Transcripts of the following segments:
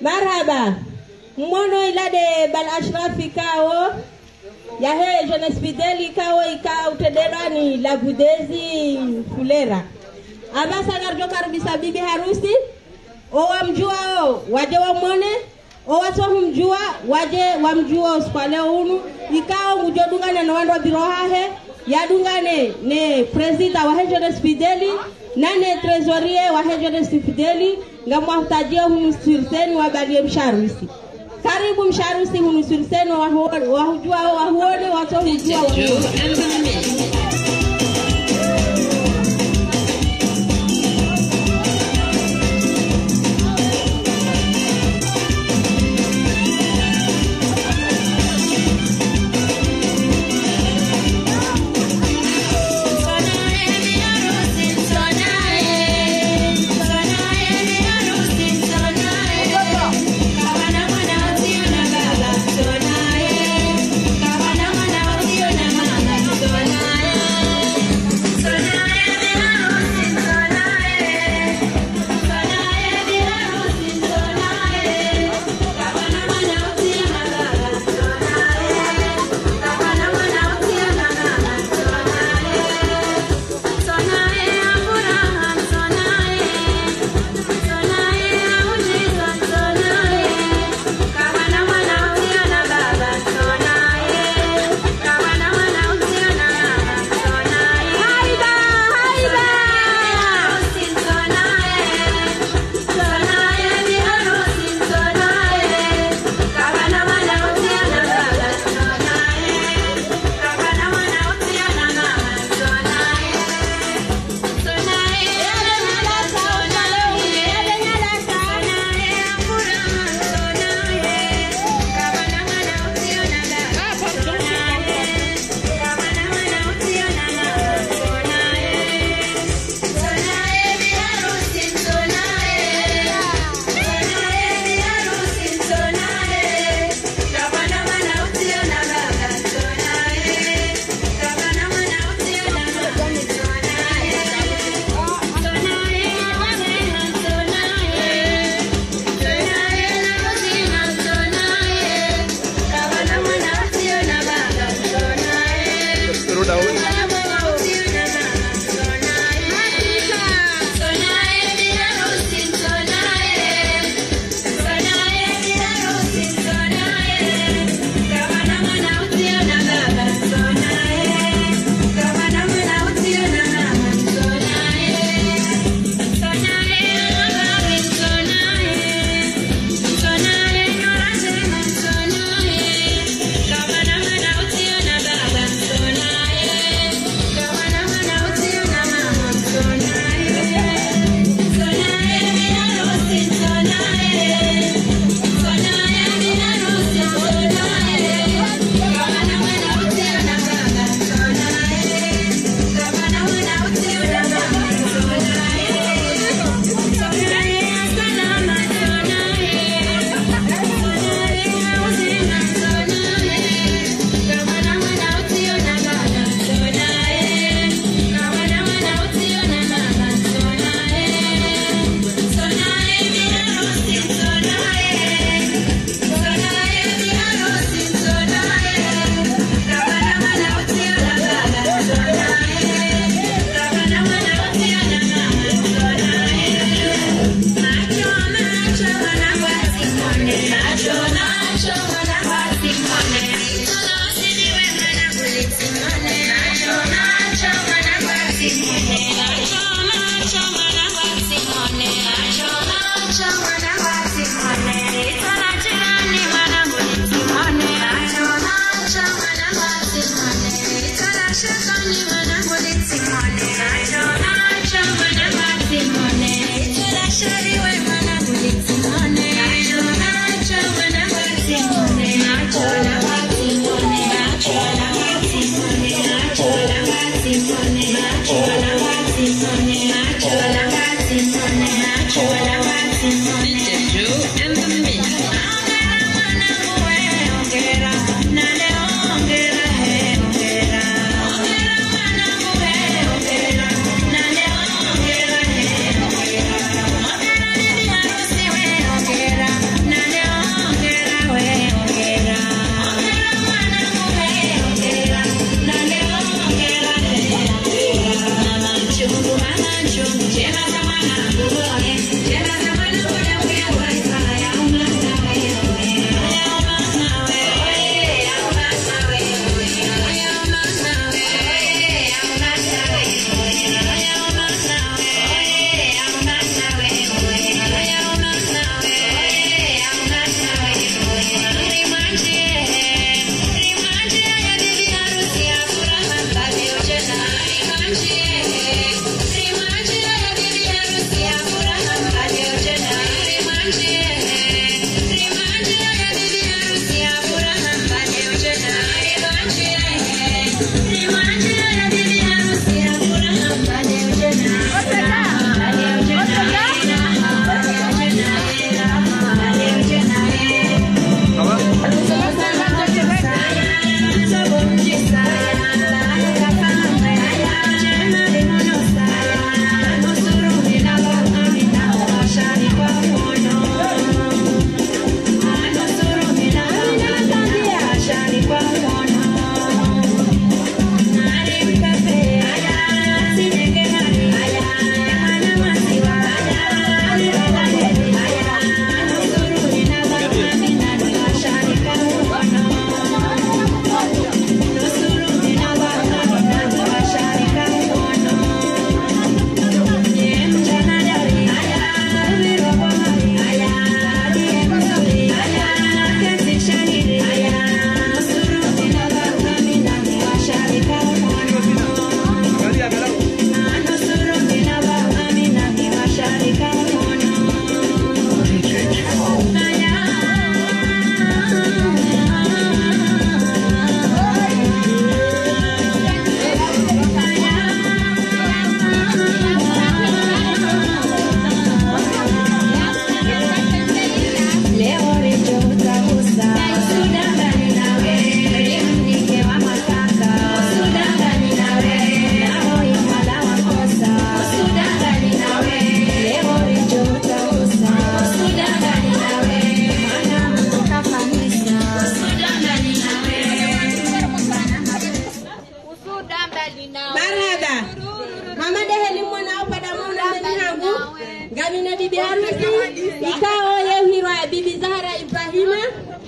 marhaba. Mmono ilade bal ashrafi kawo yahe jeunesse fidèle kawo ika utederani la budezi fulera. Abasagarjo karibisa bibi harusi. Owamjuao waje wamwone owasohumjua waje wamjua kwa leo unu ikao ngujodungane na wandu wabirohahe yadungane ne presida wa jeunesse nane trezorie wa Hedgenes Fideli ngamwatajia hunu sirseni wabalie msharusi. Karibu msharusi hunu sirseni wahujua wahuone watohujua wahuone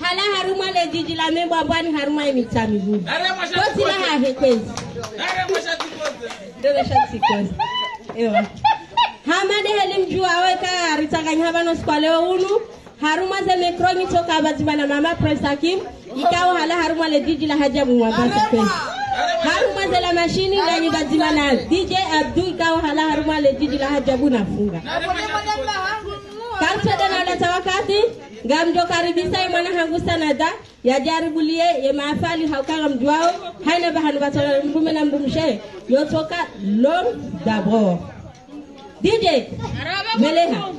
hala haruma le jiji la membo abani haruma imita miguu kosila hahekwezi ndio shatikozi ewa. Hamade heli mjua weka ritanganya habano sikwa leo unu. Haruma ze mekroni toka bazima na mama Prince Hakim. Ikawa hala haruma le jiji la hajabu mwambasa kwezi haruma ze la mashini ganyi bazima na DJ Abdu ikawa hala haruma le jiji la hajabu nafunga kamsada na leta wakati ngamjo karibisa mwana hangu sanada. Yajaribulie ye maafali haukanga mjuao haina bahanu batala mbume na mbumshe. Yotoka long d'abord DJ Meleha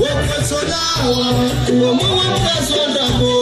Wọ́n pẹ́ sọ́dá àwọn, òmùwọ́n pẹ́ sọ́dá kò.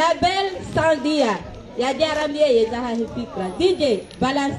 Label sandia. Yajarambie yezaha fikra. Dj balance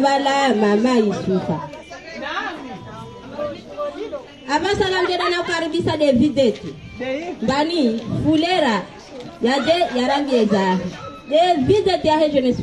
abasala mama Yusufa. Abasala mjeda na kukaribisha David yetu ndani fulera ya de ya rangi ya David yetu ya Jeunesse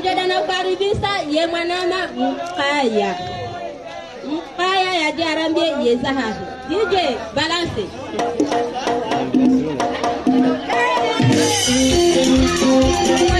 Mjadala naukaribisa ye mwanana mpaya. Mpaya DJ balance. Thank you.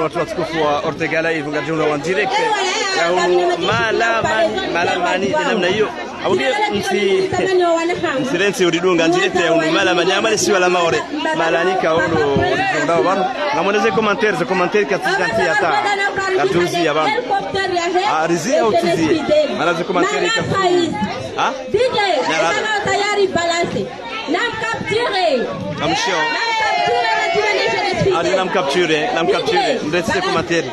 Wanzani watu watukufu wa Ortegala hivyo una wa direct ya ulu mala mani mala mani ni namna hiyo abuge msi msirensi uridunga direct ya ulu mala mani amali si wala maore mala ni ka ulu uridunga na ngamoneze commentaire ze commentaire katijanti ata katuzi ya bano arizi rizi au tuzi mala ze commentaire ka ha DJ, na tayari balance. na capturer Namshio. Ah, n-am capciure, n-am vreți să te cum ateri.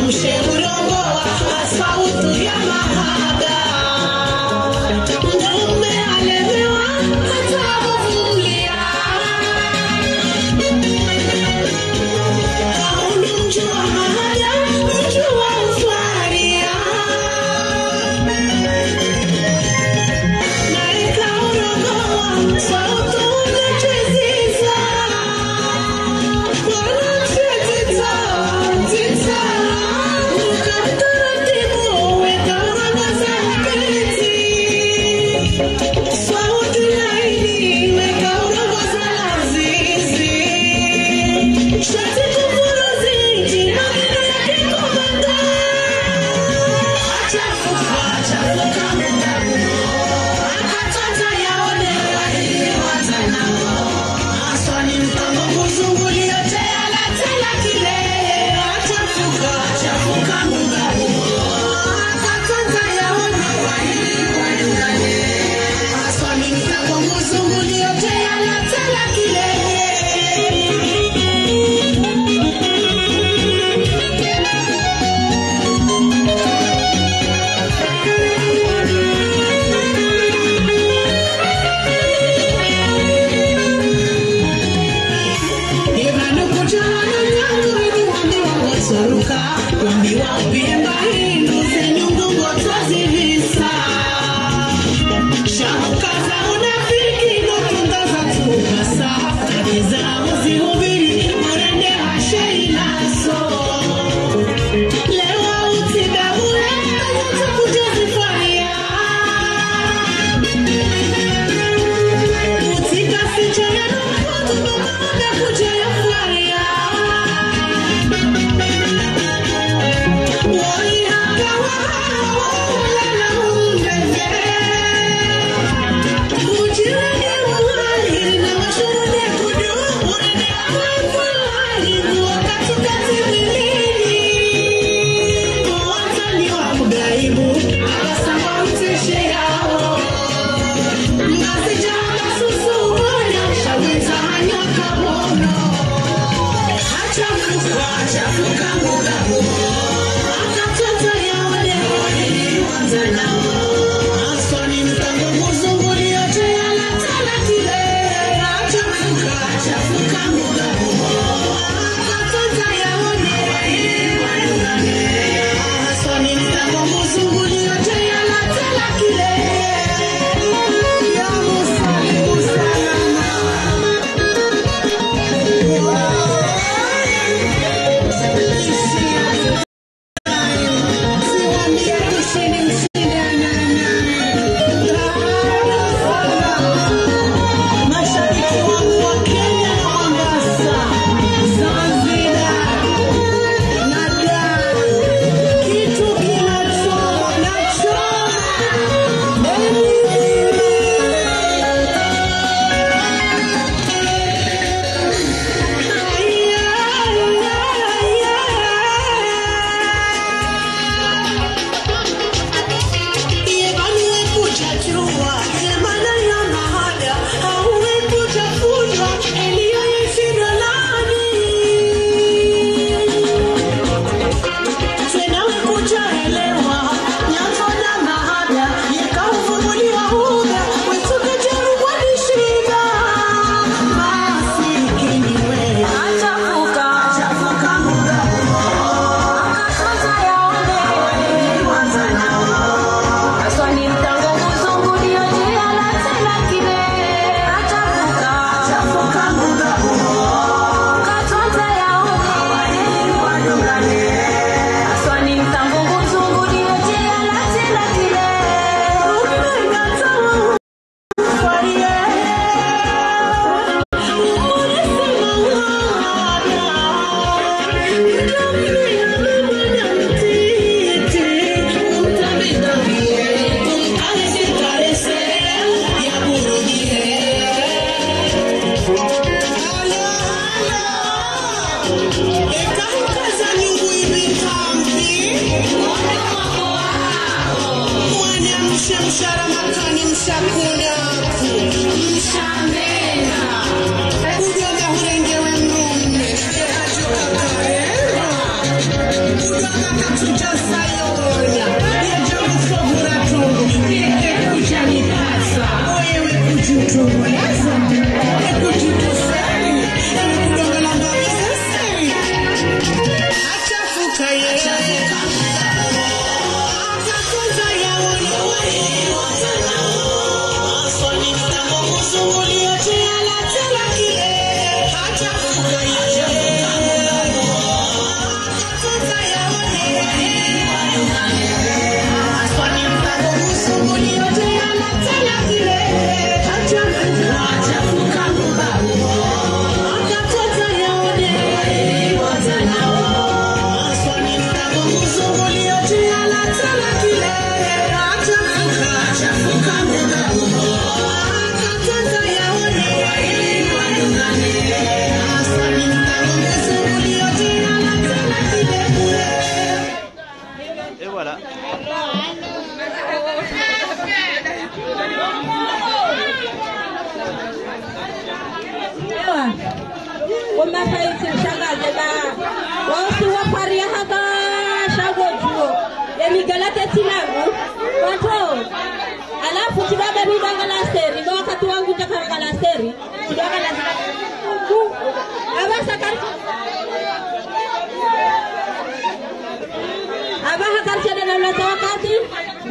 no celular.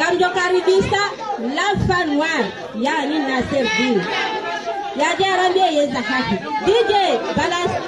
kamjokaribisha lafan wan. Yani nasevin yajarambie yeza haki dj balance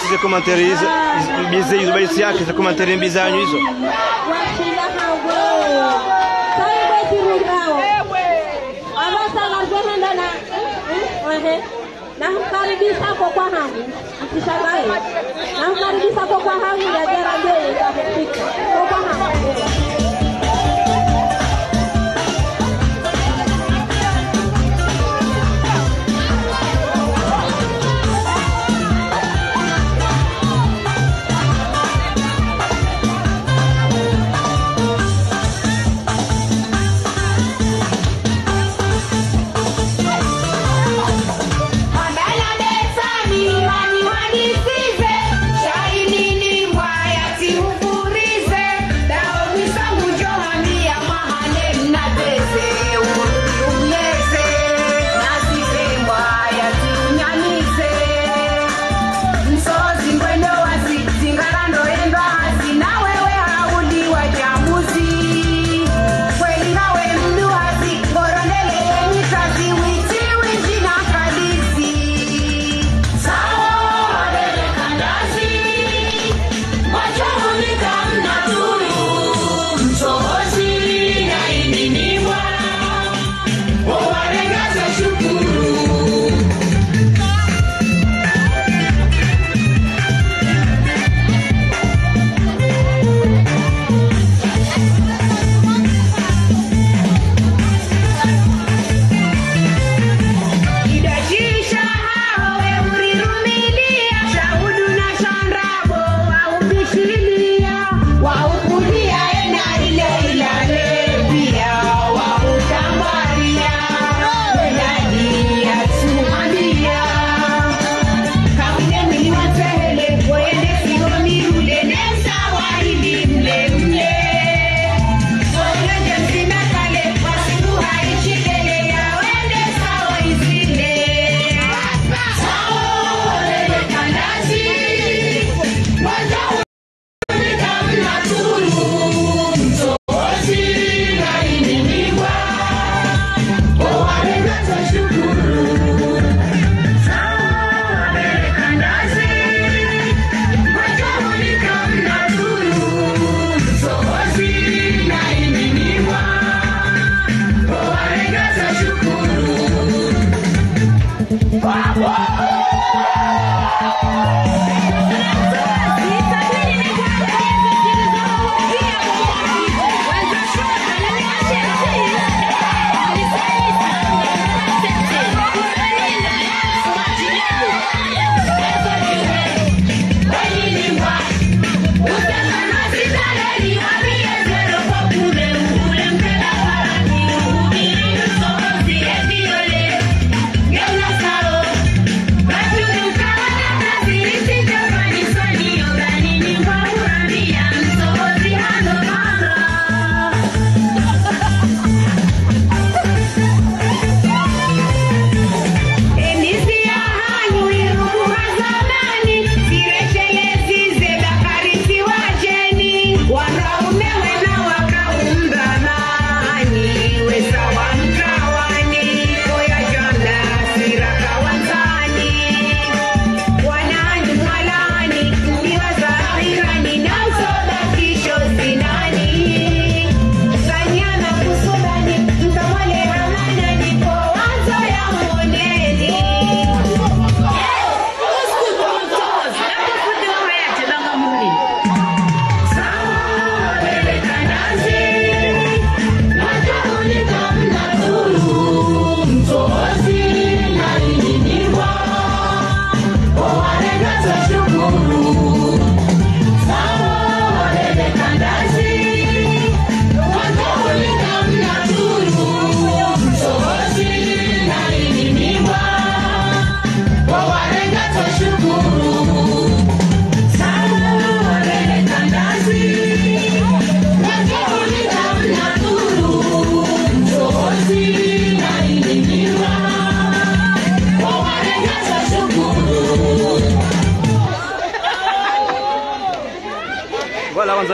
Wszyscy komentarze między Izraelcjaki to komentarze między que se kwa kwa bizarro isso. Nakukaribisha kwa kwa 我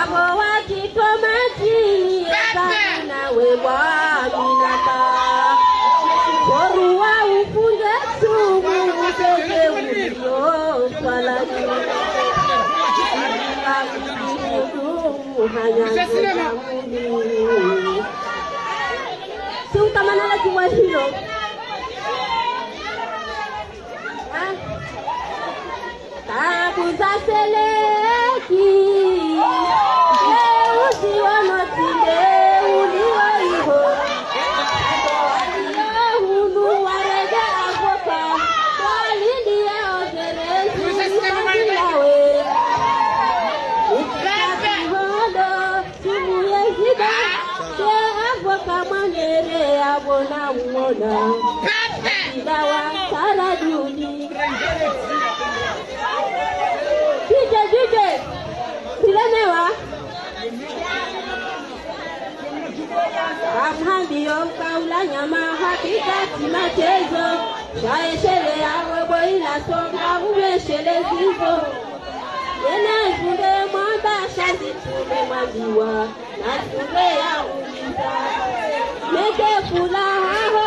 Abowaki tomati yekana wewa minata Koruwa ufunde sumu uteke uyo falani Kudu imaginou. Tá? Vamos acelerar. Hambiompa ulanyama katikati matezo shaeshele arobo inasonga umeshele zizo yenefunde mwamba shazitume mwambiwa nafunde ya uliza meke fulahaho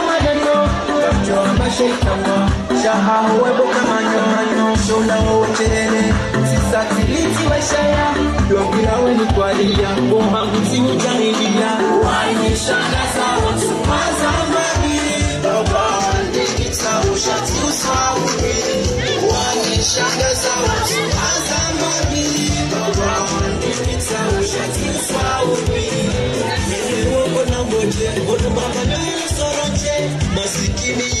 kapcho mashaitawa shaha webo kama nyomanyo shola wocherere sisa tiliti washaya longila weni kwalia uhangu tiujanilia wainishangasa watu mazamani masikini hivyo njengo ya kusonga kwa imate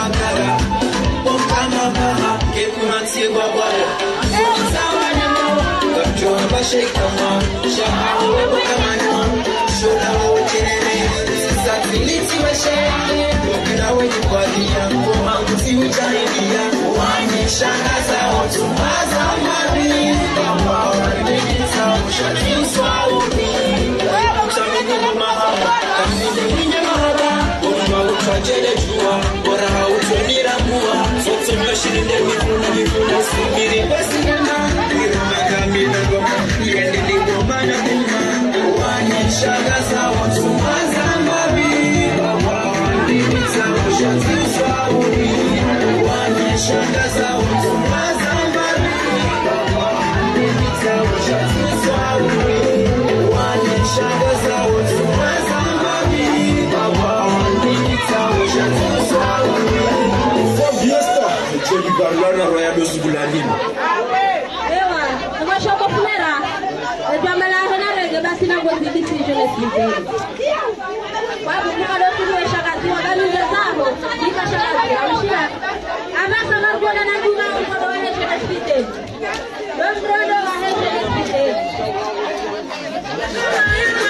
makala ukamamaha kebuhansi gwagwala nsawanyama kacoba shekama shaawebokamanyama sholawocerere sisatsilitiweshe okinawejikwadiya umangusi Angele jua Bora hautonira mua Sote mashirinde mikuna mikuna Subiri. Basi nana Nira makamina goma. Yende ni goma na kuma Uwani shaga za watu mazamba Biba wawandi Mita ushatiswa uni Uwani shaga za Lorna Royados Guladin. Ewa, mwasho kwa funera. Ejwa mela honare geba sina kwa zibiti jone sivini. Wabu kuka dotu nwe shakazi wadani nje zabo. Nika shakazi ya mshira. Avasa mabwana na kuma mkono wane shakazi sivini. Dombrodo wa heshe sivini. Kuma ima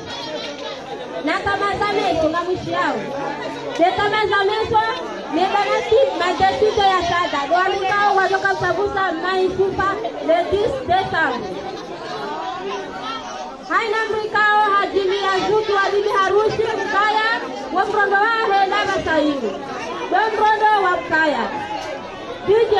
nakamazamento nga mwishi yao nekamazamento nebanasi majatito ya sada lwamikao o maisupa le 10 décembre hainamrikao hajili ya zuki wa bibi harusi mkaya wamrondo wahe nabasayiri wemrondo wa mkaya dj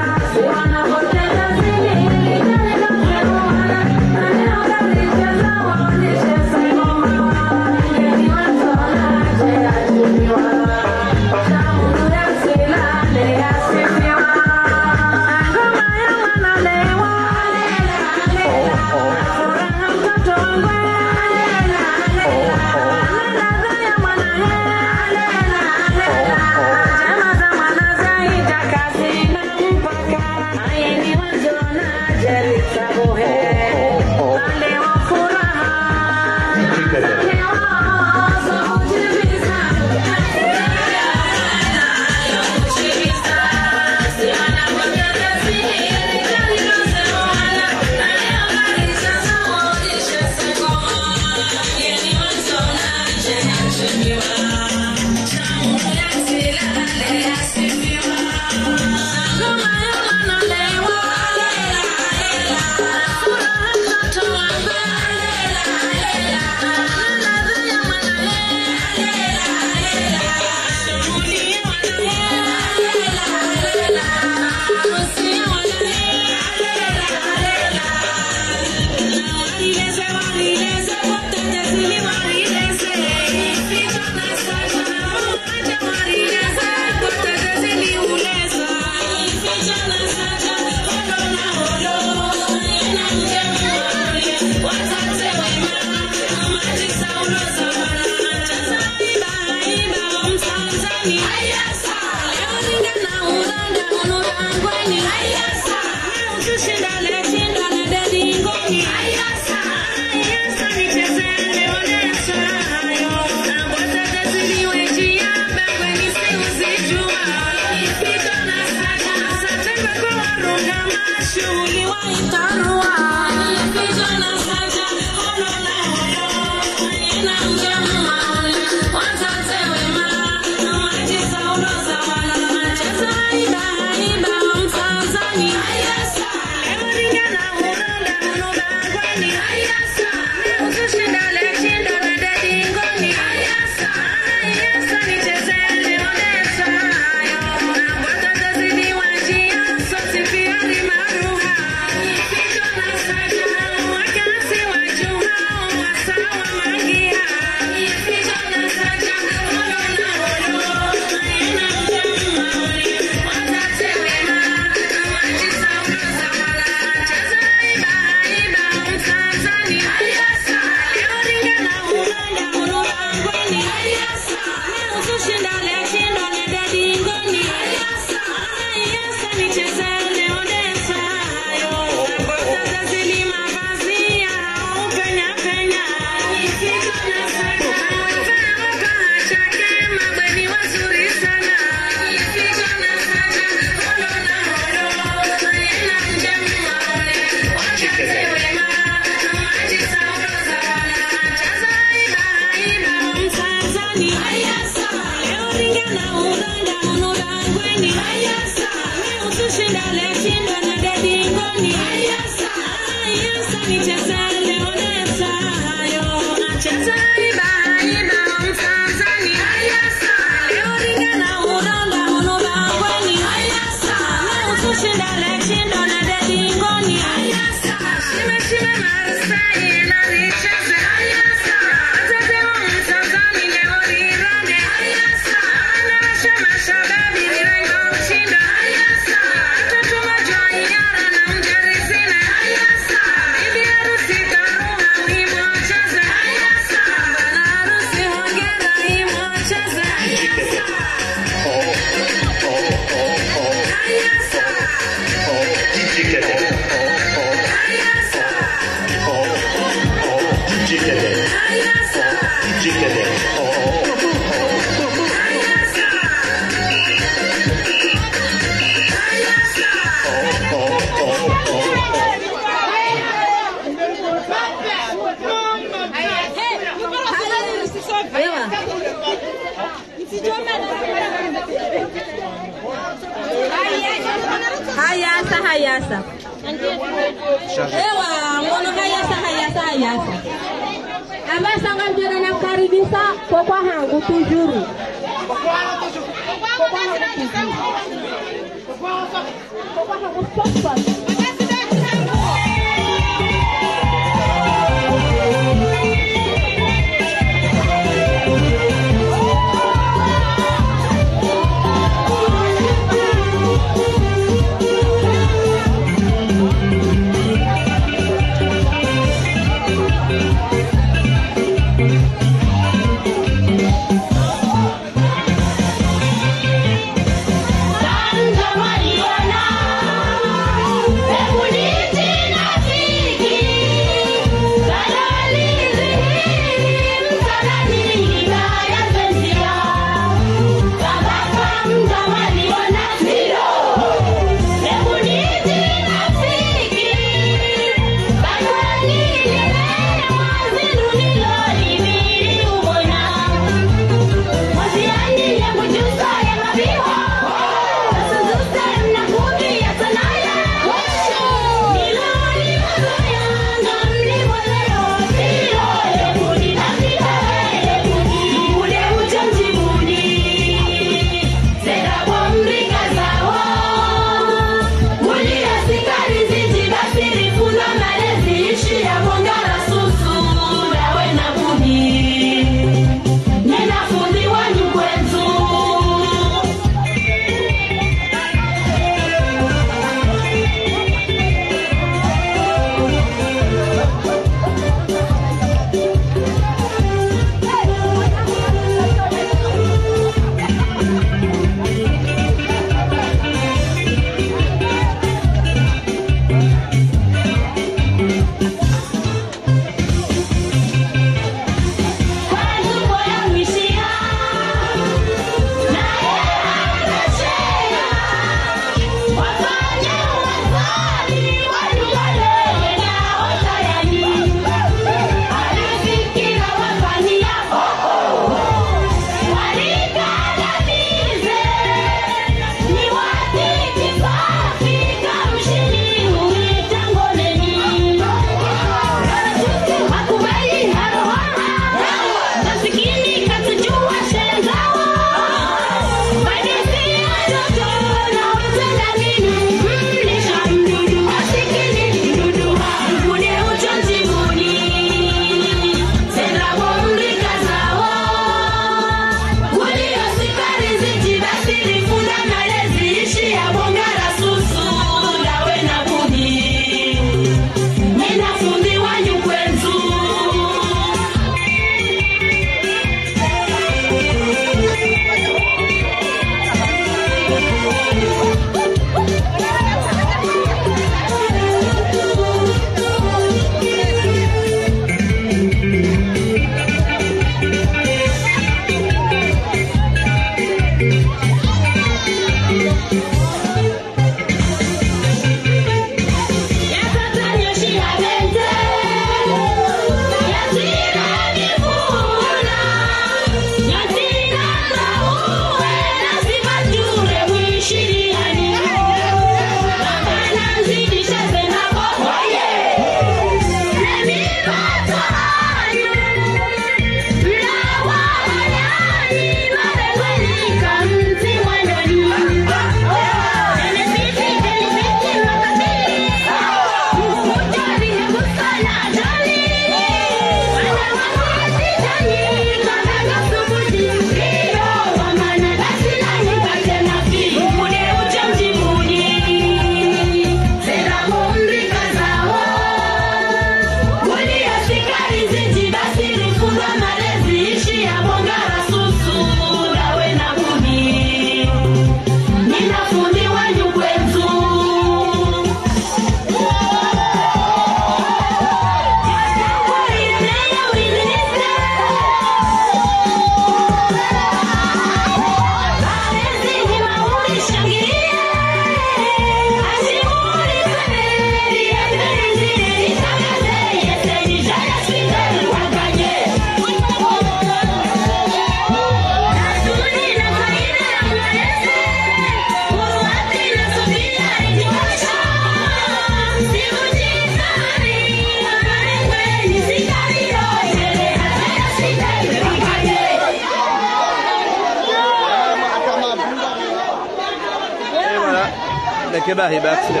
देखिए बाही बात से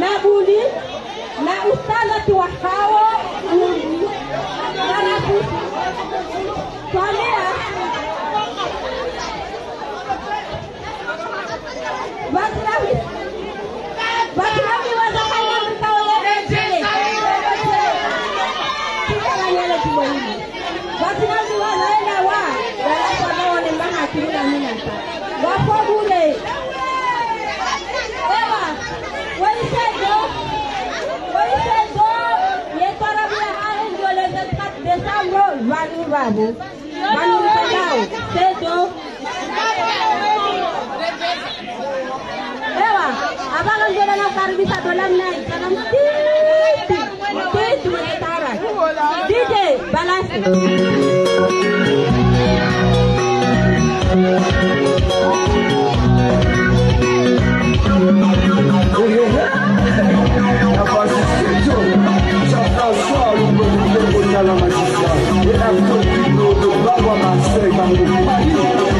ما بولي ما أستاذتي وحاول babu banun taw teto. Ewa abang ang dala ng karbisa dolam na kanam titi titi mga tara DJ balas Thank. Love on my sake, I'm